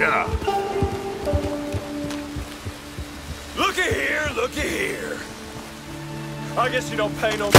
Yeah. Looky here, looky here. I guess you don't pay no...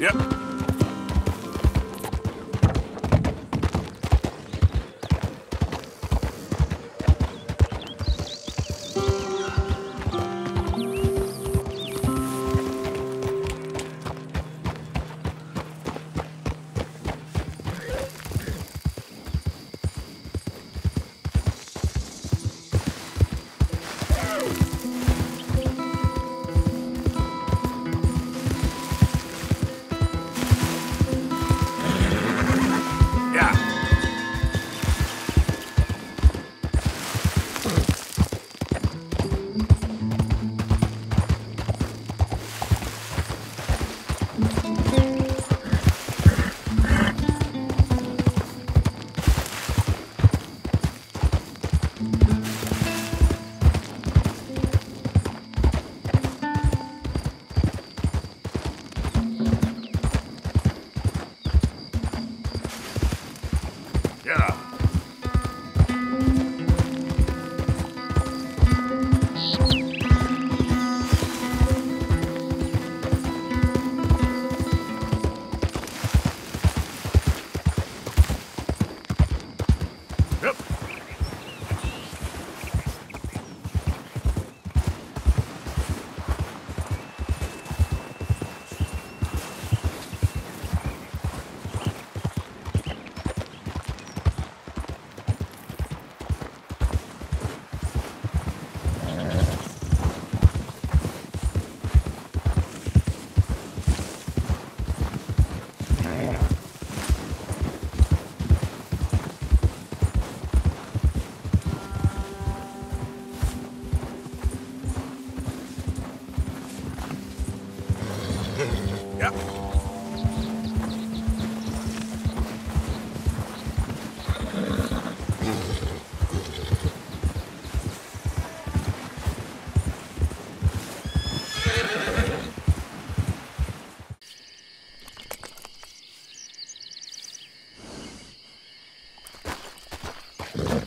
Yep.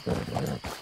Thank you.